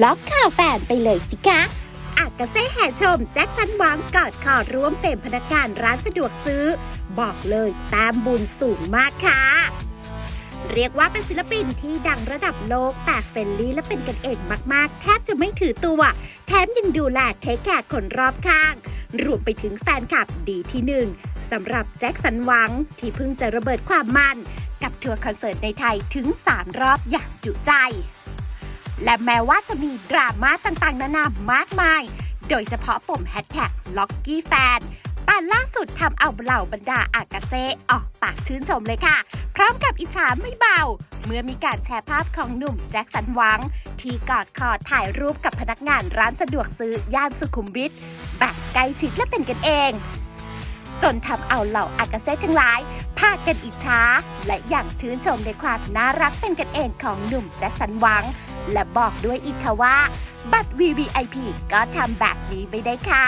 ล็อกข่าวแฟนไปเลยสิคะอากาเซ่แห่ชม แจ็คสันหวังกอดคอร่วมเฟรมพนักงานร้านสะดวกซื้อ บอกเลยแต้มบุญสูงมากค่ะเรียกว่าเป็นศิลปินที่ดังระดับโลกแต่ friendly และเป็นกันเองมาก ๆ แทบจะไม่ถือตัว แถมยังดูแล take care คนรอบข้าง รวมไปถึงแฟนคลับดีที่หนึ่งสำหรับแจ็คสันหวังที่เพิ่งจะระเบิดความมัน กับทัวร์คอนเสิร์ตในไทยถึง 3 รอบอย่างจุใจ และแม้ว่าจะมีดราม่าต่างๆ นานามากมาย โดยเฉพาะปมแฮชแท็กล็อกกี้แฟนแต่ล่าสุดทำเอาเหล่าบรรดาอากาเซ่ออกปากชื่นชมเลยค่ะ พร้อมกับอิจฉาไม่เบา เมื่อมีการแชร์ภาพของหนุ่มแจ็คสันหวัง ที่กอดคอถ่ายรูปกับพนักงานร้านสะดวกซื้อย่านสุขุมวิทแบบใกล้ชิดและเป็นกันเอง จนทำเอาเหล่าอากาเซ่ทั้งหลายพากันอิจฉาและอย่างชื่นชมในความน่ารักเป็นกันเองของหนุ่มแจ็คสันหวัง และบอกด้วยอีกค่ะว่า บัตร VVIP ก็ทำแบบนี้ไม่ได้ค่ะ